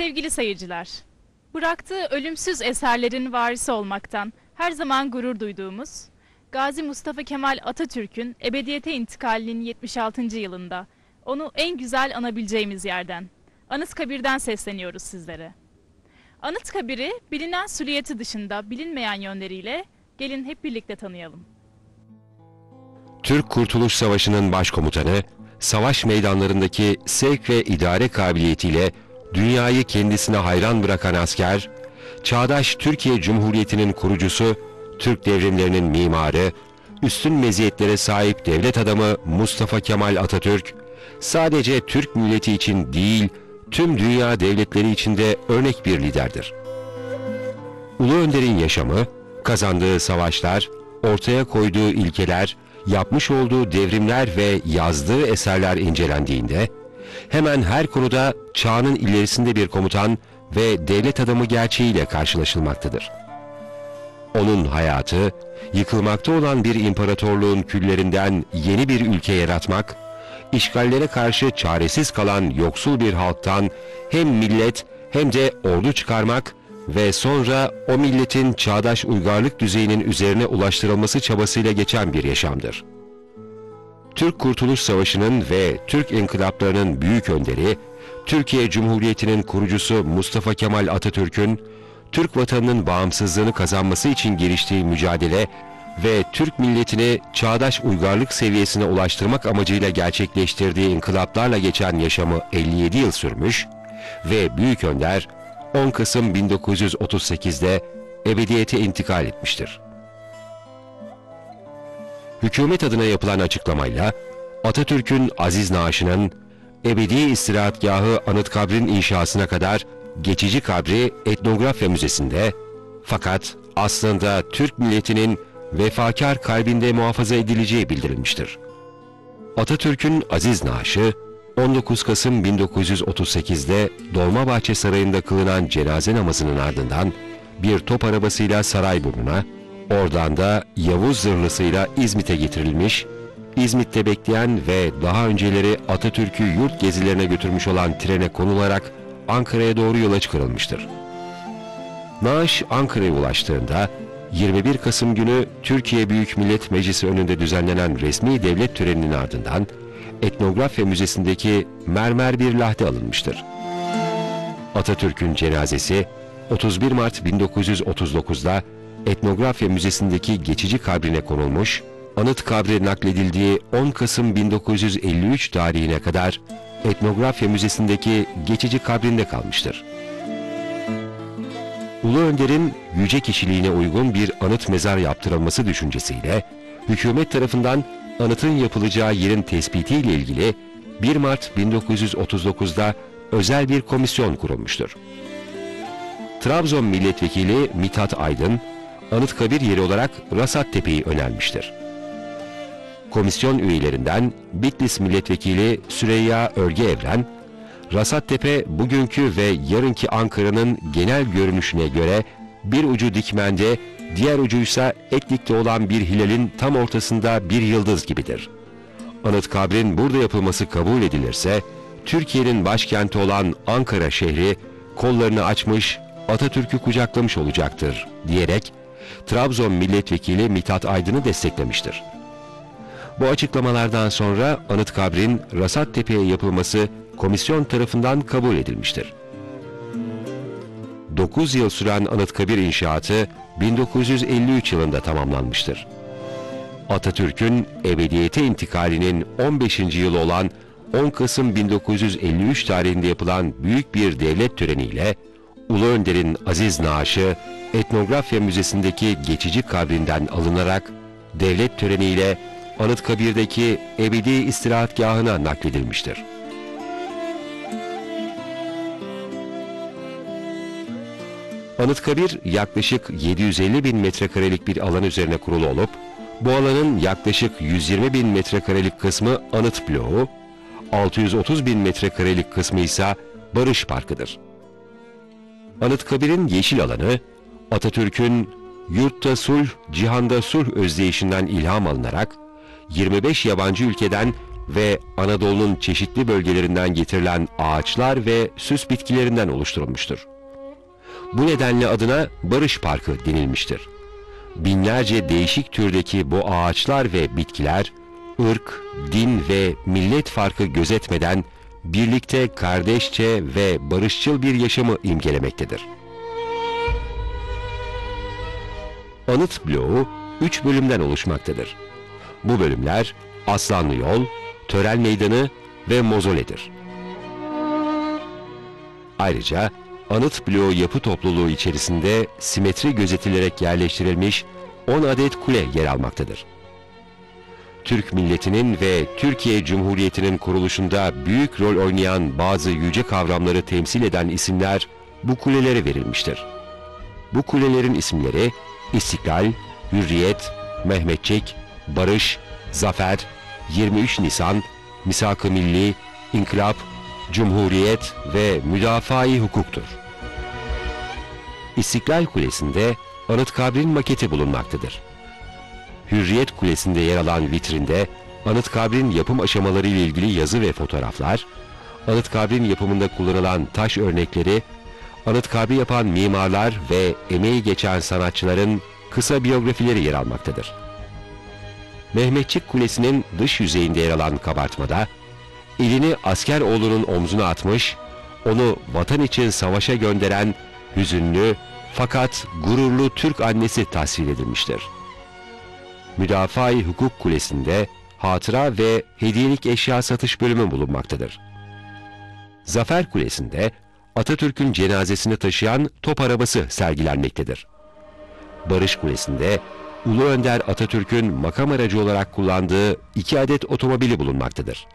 Sevgili seyirciler, bıraktığı ölümsüz eserlerin varisi olmaktan her zaman gurur duyduğumuz Gazi Mustafa Kemal Atatürk'ün ebediyete intikalinin 76. yılında onu en güzel anabileceğimiz yerden, Anıtkabir'den sesleniyoruz sizlere. Anıtkabir'i bilinen süliyeti dışında bilinmeyen yönleriyle gelin hep birlikte tanıyalım. Türk Kurtuluş Savaşı'nın başkomutanı, savaş meydanlarındaki sevk ve idare kabiliyetiyle dünyayı kendisine hayran bırakan asker, çağdaş Türkiye Cumhuriyeti'nin kurucusu, Türk devrimlerinin mimarı, üstün meziyetlere sahip devlet adamı Mustafa Kemal Atatürk, sadece Türk milleti için değil, tüm dünya devletleri için de örnek bir liderdir. Ulu Önder'in yaşamı, kazandığı savaşlar, ortaya koyduğu ilkeler, yapmış olduğu devrimler ve yazdığı eserler incelendiğinde, hemen her konuda çağının ilerisinde bir komutan ve devlet adamı gerçeğiyle karşılaşılmaktadır. Onun hayatı, yıkılmakta olan bir imparatorluğun küllerinden yeni bir ülke yaratmak, işgallere karşı çaresiz kalan yoksul bir halktan hem millet hem de ordu çıkarmak ve sonra o milletin çağdaş uygarlık düzeyinin üzerine ulaştırılması çabasıyla geçen bir yaşamdır. Türk Kurtuluş Savaşı'nın ve Türk inkılaplarının büyük önderi, Türkiye Cumhuriyeti'nin kurucusu Mustafa Kemal Atatürk'ün, Türk vatanının bağımsızlığını kazanması için giriştiği mücadele ve Türk milletini çağdaş uygarlık seviyesine ulaştırmak amacıyla gerçekleştirdiği inkılaplarla geçen yaşamı 57 yıl sürmüş ve Büyük Önder 10 Kasım 1938'de ebediyete intikal etmiştir. Hükümet adına yapılan açıklamayla Atatürk'ün aziz naaşının ebedi istirahatgahı Anıtkabir'in inşasına kadar geçici kabri etnografya müzesinde fakat aslında Türk milletinin vefakar kalbinde muhafaza edileceği bildirilmiştir. Atatürk'ün aziz naaşı 19 Kasım 1938'de Dolmabahçe Sarayı'nda kılınan cenaze namazının ardından bir top arabasıyla Sarayburnu'na, oradan da Yavuz zırhlısıyla İzmit'e getirilmiş, İzmit'te bekleyen ve daha önceleri Atatürk'ü yurt gezilerine götürmüş olan trene konularak Ankara'ya doğru yola çıkarılmıştır. Naaş Ankara'ya ulaştığında 21 Kasım günü Türkiye Büyük Millet Meclisi önünde düzenlenen resmi devlet töreninin ardından Etnografya Müzesi'ndeki mermer bir lahde alınmıştır. Atatürk'ün cenazesi 31 Mart 1939'da Etnografya Müzesi'ndeki geçici kabrine konulmuş, anıt kabre nakledildiği 10 Kasım 1953 tarihine kadar Etnografya Müzesi'ndeki geçici kabrinde kalmıştır. Ulu Önder'in yüce kişiliğine uygun bir anıt mezar yaptırılması düşüncesiyle hükümet tarafından anıtın yapılacağı yerin tespitiyle ilgili 1 Mart 1939'da özel bir komisyon kurulmuştur. Trabzon Milletvekili Mithat Aydın, Anıtkabir yeri olarak Rasat Tepe'yi önermiştir. Komisyon üyelerinden Bitlis Milletvekili Süreyya Örge Evren, Rasattepe bugünkü ve yarınki Ankara'nın genel görünüşüne göre bir ucu dikmende, diğer ucuysa Etlik'te olan bir hilalin tam ortasında bir yıldız gibidir. Anıtkabrin burada yapılması kabul edilirse, Türkiye'nin başkenti olan Ankara şehri kollarını açmış, Atatürk'ü kucaklamış olacaktır diyerek Trabzon Milletvekili Mithat Aydın'ı desteklemiştir. Bu açıklamalardan sonra Anıtkabir'in Rasattepe'ye yapılması komisyon tarafından kabul edilmiştir. 9 yıl süren Anıtkabir inşaatı 1953 yılında tamamlanmıştır. Atatürk'ün ebediyete intikalinin 15. yılı olan 10 Kasım 1953 tarihinde yapılan büyük bir devlet töreniyle Ulu Önder'in aziz naaşı Etnografya Müzesi'ndeki geçici kabrinden alınarak devlet töreniyle Anıtkabir'deki ebedi istirahatgahına nakledilmiştir. Anıtkabir yaklaşık 750 bin metrekarelik bir alan üzerine kurulu olup, bu alanın yaklaşık 120 bin metrekarelik kısmı anıt bloğu, 630 bin metrekarelik kısmı ise Barış Parkı'dır. Anıtkabir'in yeşil alanı, Atatürk'ün yurtta sulh, cihanda sulh özdeyişinden ilham alınarak 25 yabancı ülkeden ve Anadolu'nun çeşitli bölgelerinden getirilen ağaçlar ve süs bitkilerinden oluşturulmuştur. Bu nedenle adına Barış Parkı denilmiştir. Binlerce değişik türdeki bu ağaçlar ve bitkiler, ırk, din ve millet farkı gözetmeden birlikte kardeşçe ve barışçıl bir yaşamı imgelemektedir. Anıt bloğu üç bölümden oluşmaktadır. Bu bölümler Aslanlı Yol, Tören Meydanı ve Mozole'dir. Ayrıca anıt bloğu yapı topluluğu içerisinde simetri gözetilerek yerleştirilmiş 10 adet kule yer almaktadır. Türk milletinin ve Türkiye Cumhuriyeti'nin kuruluşunda büyük rol oynayan bazı yüce kavramları temsil eden isimler bu kulelere verilmiştir. Bu kulelerin isimleri İstiklal, Hürriyet, Mehmetçik, Barış, Zafer, 23 Nisan, Misak-ı Milli, İnkılap, Cumhuriyet ve Müdafaa-i Hukuk'tur. İstiklal Kulesi'nde Anıtkabir'in maketi bulunmaktadır. Hürriyet Kulesi'nde yer alan vitrinde Anıtkabir'in yapım aşamaları ile ilgili yazı ve fotoğraflar, Anıtkabir'in yapımında kullanılan taş örnekleri, Anıtkabir yapan mimarlar ve emeği geçen sanatçıların kısa biyografileri yer almaktadır. Mehmetçik Kulesi'nin dış yüzeyinde yer alan kabartmada, elini asker oğlunun omzuna atmış, onu vatan için savaşa gönderen hüzünlü fakat gururlu Türk annesi tasvir edilmiştir. Müdafaa-i Hukuk Kulesi'nde hatıra ve hediyelik eşya satış bölümü bulunmaktadır. Zafer Kulesi'nde Atatürk'ün cenazesini taşıyan top arabası sergilenmektedir. Barış Kulesi'nde Ulu Önder Atatürk'ün makam aracı olarak kullandığı iki adet otomobili bulunmaktadır.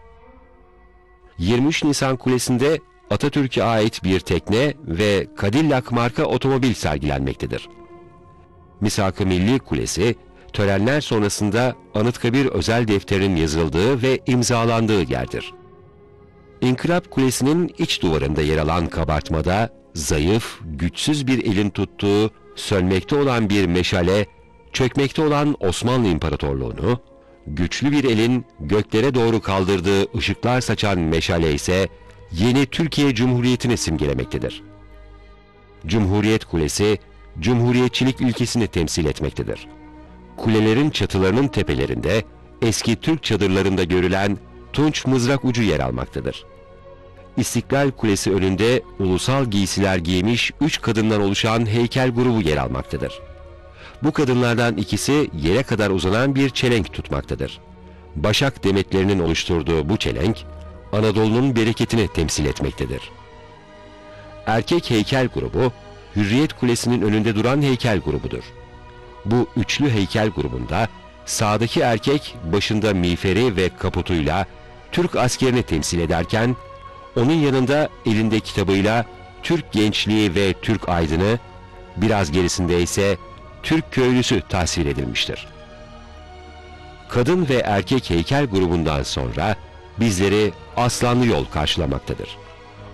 23 Nisan Kulesi'nde Atatürk'e ait bir tekne ve Cadillac marka otomobil sergilenmektedir. Misak-ı Milli Kulesi, törenler sonrasında Anıtkabir özel defterinin yazıldığı ve imzalandığı yerdir. İnkılap Kulesi'nin iç duvarında yer alan kabartmada zayıf, güçsüz bir elin tuttuğu, sönmekte olan bir meşale, çökmekte olan Osmanlı İmparatorluğunu, güçlü bir elin göklere doğru kaldırdığı ışıklar saçan meşale ise yeni Türkiye Cumhuriyeti'ni simgelemektedir. Cumhuriyet Kulesi, Cumhuriyetçilik ilkesini temsil etmektedir. Kulelerin çatılarının tepelerinde eski Türk çadırlarında görülen tunç mızrak ucu yer almaktadır. İstiklal Kulesi önünde ulusal giysiler giymiş üç kadından oluşan heykel grubu yer almaktadır. Bu kadınlardan ikisi yere kadar uzanan bir çelenk tutmaktadır. Başak demetlerinin oluşturduğu bu çelenk, Anadolu'nun bereketini temsil etmektedir. Erkek heykel grubu, Hürriyet Kulesi'nin önünde duran heykel grubudur. Bu üçlü heykel grubunda sağdaki erkek başında miğferi ve kaputuyla Türk askerini temsil ederken, onun yanında elinde kitabıyla Türk gençliği ve Türk aydını, biraz gerisinde ise Türk köylüsü tasvir edilmiştir. Kadın ve erkek heykel grubundan sonra bizleri Aslanlı Yol karşılamaktadır.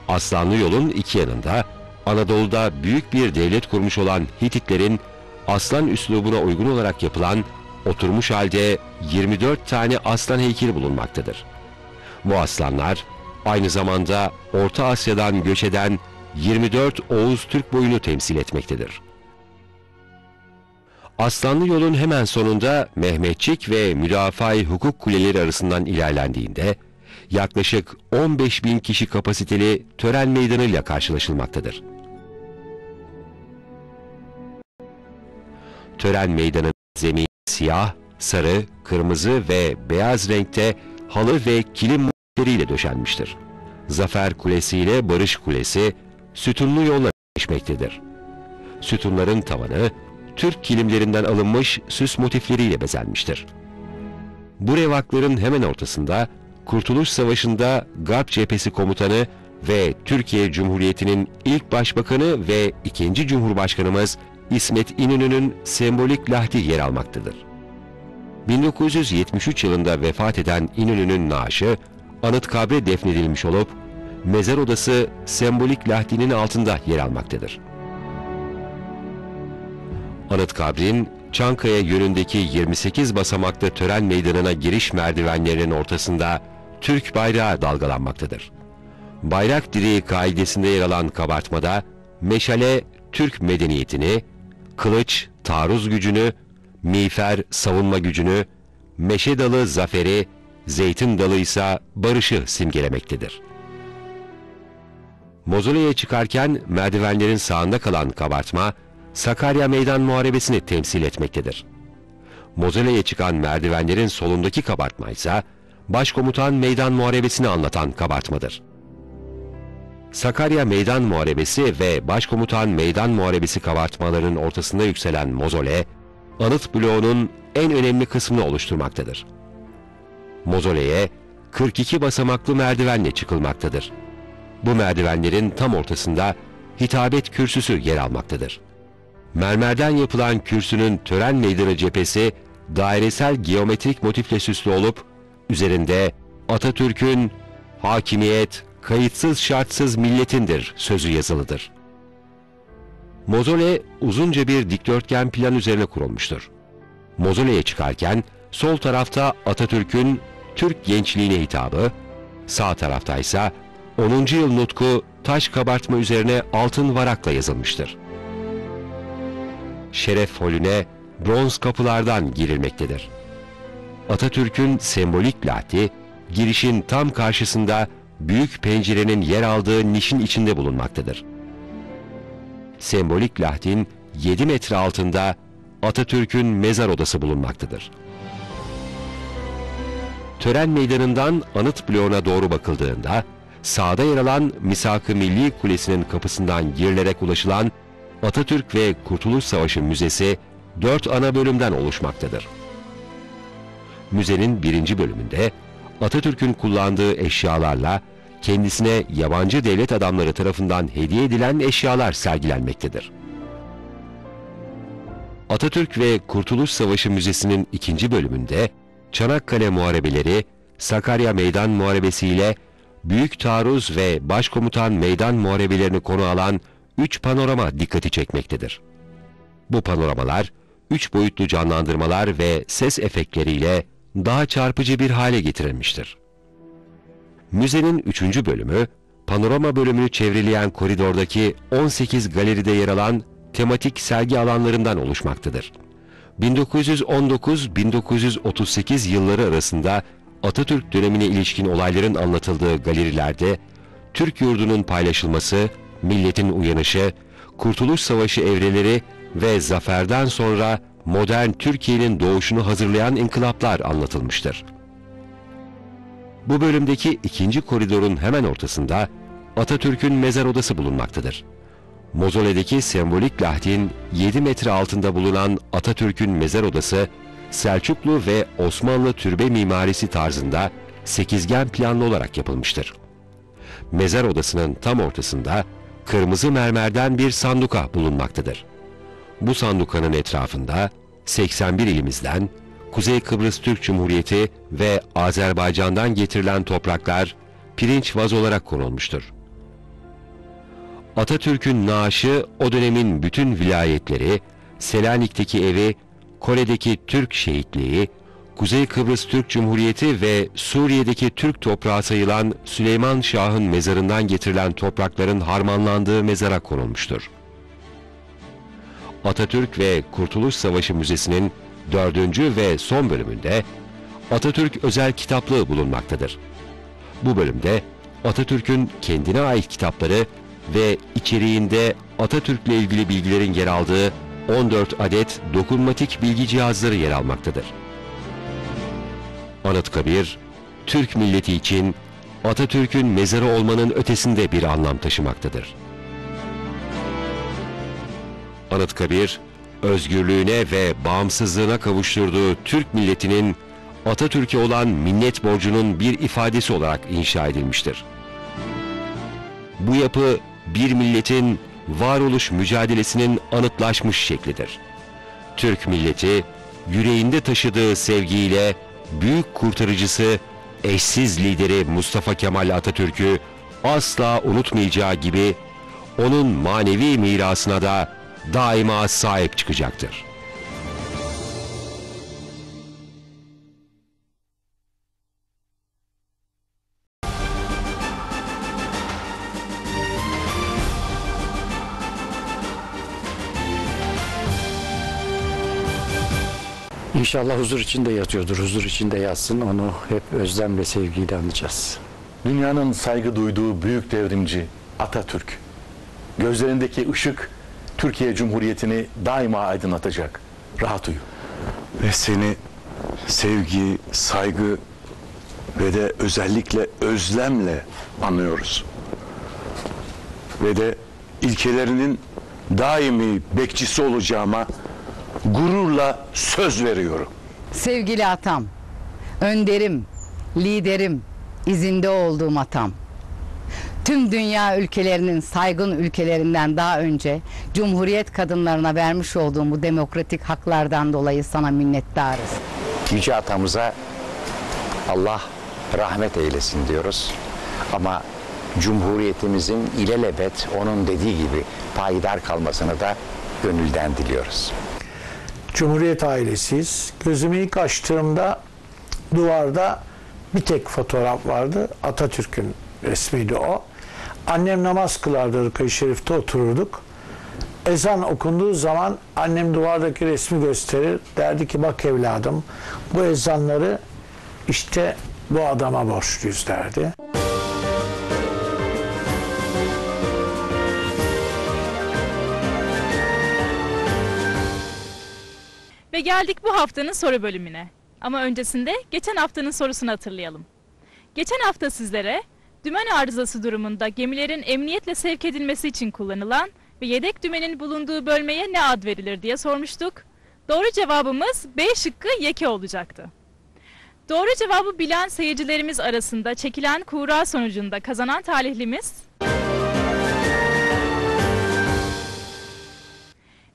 Aslanlı Yol'un iki yanında Anadolu'da büyük bir devlet kurmuş olan Hititlerin aslan üslubuna uygun olarak yapılan oturmuş halde 24 tane aslan heykeli bulunmaktadır. Bu aslanlar aynı zamanda Orta Asya'dan göç eden 24 Oğuz Türk boyunu temsil etmektedir. Aslanlı yolun hemen sonunda Mehmetçik ve Müdafaa-i Hukuk Kuleleri arasından ilerlendiğinde yaklaşık 15 bin kişi kapasiteli tören meydanıyla karşılaşılmaktadır. Tören meydanının zemini siyah, sarı, kırmızı ve beyaz renkte halı ve kilim motifleriyle döşenmiştir. Zafer Kulesi ile Barış Kulesi sütunlu yolla geçmektedir. Sütunların tavanı Türk kilimlerinden alınmış süs motifleriyle bezenmiştir. Bu revakların hemen ortasında Kurtuluş Savaşı'nda Garp Cephesi Komutanı ve Türkiye Cumhuriyeti'nin ilk başbakanı ve ikinci Cumhurbaşkanımız İsmet İnönü'nün sembolik lahdi yer almaktadır. 1973 yılında vefat eden İnönü'nün naaşı Anıtkabir'e defnedilmiş olup mezar odası sembolik lahdinin altında yer almaktadır. Anıtkabir'in Çankaya yönündeki 28 basamaklı tören meydanına giriş merdivenlerinin ortasında Türk bayrağı dalgalanmaktadır. Bayrak direği kaidesinde yer alan kabartmada meşale Türk medeniyetini, kılıç taarruz gücünü, miğfer savunma gücünü, meşe dalı zaferi, zeytin dalı ise barışı simgelemektedir. Mozoleye çıkarken merdivenlerin sağında kalan kabartma, Sakarya Meydan Muharebesi'ni temsil etmektedir. Mozoleye çıkan merdivenlerin solundaki kabartma ise Başkomutan Meydan Muharebesi'ni anlatan kabartmadır. Sakarya Meydan Muharebesi ve Başkomutan Meydan Muharebesi kabartmalarının ortasında yükselen mozole, anıt bloğunun en önemli kısmını oluşturmaktadır. Mozoleye 42 basamaklı merdivenle çıkılmaktadır. Bu merdivenlerin tam ortasında hitabet kürsüsü yer almaktadır. Mermerden yapılan kürsünün tören meydanı cephesi dairesel geometrik motifle süslü olup üzerinde Atatürk'ün hakimiyet kayıtsız şartsız milletindir sözü yazılıdır. Mozole uzunca bir dikdörtgen plan üzerine kurulmuştur. Mozole'ye çıkarken sol tarafta Atatürk'ün Türk gençliğine hitabı, sağ tarafta ise 10. yıl nutku taş kabartma üzerine altın varakla yazılmıştır. Şeref holüne bronz kapılardan girilmektedir. Atatürk'ün sembolik lahti, girişin tam karşısında büyük pencerenin yer aldığı nişin içinde bulunmaktadır. Sembolik lahtin 7 metre altında Atatürk'ün mezar odası bulunmaktadır. Tören meydanından anıt bloğuna doğru bakıldığında sağda yer alan Misak-ı Milli Kulesi'nin kapısından girilerek ulaşılan Atatürk ve Kurtuluş Savaşı Müzesi dört ana bölümden oluşmaktadır. Müzenin birinci bölümünde Atatürk'ün kullandığı eşyalarla kendisine yabancı devlet adamları tarafından hediye edilen eşyalar sergilenmektedir. Atatürk ve Kurtuluş Savaşı Müzesi'nin ikinci bölümünde Çanakkale Muharebeleri, Sakarya Meydan Muharebesi ile Büyük Taarruz ve Başkomutan Meydan Muharebelerini konu alan üç panorama dikkati çekmektedir. Bu panoramalar, üç boyutlu canlandırmalar ve ses efektleriyle daha çarpıcı bir hale getirilmiştir. Müzenin üçüncü bölümü, panorama bölümünü çevreleyen koridordaki 18 galeride yer alan tematik sergi alanlarından oluşmaktadır. 1919-1938 yılları arasında Atatürk dönemine ilişkin olayların anlatıldığı galerilerde Türk yurdunun paylaşılması, milletin uyanışı, Kurtuluş Savaşı evreleri ve zaferden sonra modern Türkiye'nin doğuşunu hazırlayan inkılaplar anlatılmıştır. Bu bölümdeki ikinci koridorun hemen ortasında Atatürk'ün mezar odası bulunmaktadır. Mozole'deki sembolik lahdin 7 metre altında bulunan Atatürk'ün mezar odası, Selçuklu ve Osmanlı türbe mimarisi tarzında sekizgen planlı olarak yapılmıştır. Mezar odasının tam ortasında kırmızı mermerden bir sanduka bulunmaktadır. Bu sandukanın etrafında 81 ilimizden Kuzey Kıbrıs Türk Cumhuriyeti ve Azerbaycan'dan getirilen topraklar pirinç vaz olarak konulmuştur. Atatürk'ün naaşı o dönemin bütün vilayetleri, Selanik'teki evi, Kore'deki Türk şehitliği, Kuzey Kıbrıs Türk Cumhuriyeti ve Suriye'deki Türk toprağı sayılan Süleyman Şah'ın mezarından getirilen toprakların harmanlandığı mezara konulmuştur. Atatürk ve Kurtuluş Savaşı Müzesi'nin dördüncü ve son bölümünde Atatürk özel kitaplığı bulunmaktadır. Bu bölümde Atatürk'ün kendine ait kitapları ve içeriğinde Atatürk'le ilgili bilgilerin yer aldığı 14 adet dokunmatik bilgi cihazları yer almaktadır. Anıtkabir, Türk milleti için Atatürk'ün mezarı olmanın ötesinde bir anlam taşımaktadır. Anıtkabir, özgürlüğüne ve bağımsızlığına kavuşturduğu Türk milletinin Atatürk'e olan minnet borcunun bir ifadesi olarak inşa edilmiştir. Bu yapı bir milletin varoluş mücadelesinin anıtlaşmış şeklidir. Türk milleti yüreğinde taşıdığı sevgiyle büyük kurtarıcısı, eşsiz lideri Mustafa Kemal Atatürk'ü asla unutmayacağı gibi onun manevi mirasına da daima sahip çıkacaktır. İnşallah huzur içinde yatıyordur. Huzur içinde yatsın. Onu hep özlemle, sevgiyle anacağız. Dünyanın saygı duyduğu büyük devrimci Atatürk. Gözlerindeki ışık Türkiye Cumhuriyeti'ni daima aydınlatacak. Rahat uyu. ve seni sevgi, saygı ve de özellikle özlemle anıyoruz. Ve de ilkelerinin daimi bekçisi olacağıma gururla söz veriyorum. Sevgili atam, önderim, liderim, izinde olduğum atam. Tüm dünya ülkelerinin saygın ülkelerinden daha önce Cumhuriyet kadınlarına vermiş olduğum bu demokratik haklardan dolayı sana minnettarız. Yüce atamıza Allah rahmet eylesin diyoruz. Ama Cumhuriyetimizin ilelebet onun dediği gibi payidar kalmasını da gönülden diliyoruz. Cumhuriyet ailesiyiz. Gözümü ilk açtığımda duvarda bir tek fotoğraf vardı. Atatürk'ün resmiydi o. Annem namaz kılardı Rıkayı Şerif'te otururduk. Ezan okunduğu zaman annem duvardaki resmi gösterir. Derdi ki bak evladım bu ezanları işte bu adama borçluyuz derdi. Ve geldik bu haftanın soru bölümüne. Ama öncesinde geçen haftanın sorusunu hatırlayalım. Geçen hafta sizlere dümen arızası durumunda gemilerin emniyetle sevk edilmesi için kullanılan ve yedek dümenin bulunduğu bölmeye ne ad verilir diye sormuştuk. Doğru cevabımız B şıkkı yeke olacaktı. Doğru cevabı bilen seyircilerimiz arasında çekilen kura sonucunda kazanan talihlimiz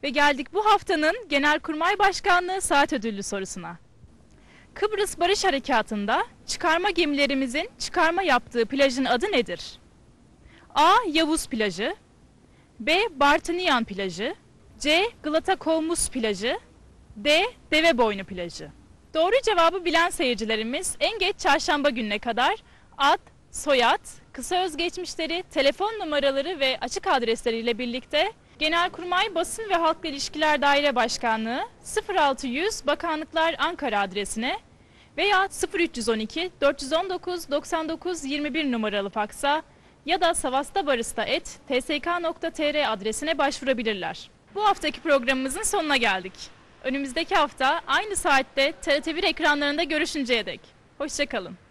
Ve geldik bu haftanın Genelkurmay Başkanlığı saat ödüllü sorusuna. Kıbrıs Barış Harekatı'nda çıkarma gemilerimizin çıkarma yaptığı plajın adı nedir? A. Yavuz Plajı B. Bartınyan Plajı C. Glatakovmus Plajı D. Deveboynu Plajı Doğru cevabı bilen seyircilerimiz en geç çarşamba gününe kadar ad, soyad, kısa özgeçmişleri, telefon numaraları ve açık adresleriyle birlikte Genelkurmay Basın ve Halkla İlişkiler Daire Başkanlığı 0600 Bakanlıklar Ankara adresine veya 0312 419 99 21 numaralı faksa ya da savastabarista.tsk.tr adresine başvurabilirler. Bu haftaki programımızın sonuna geldik. Önümüzdeki hafta aynı saatte TRT1 ekranlarında görüşünceye dek. Hoşçakalın.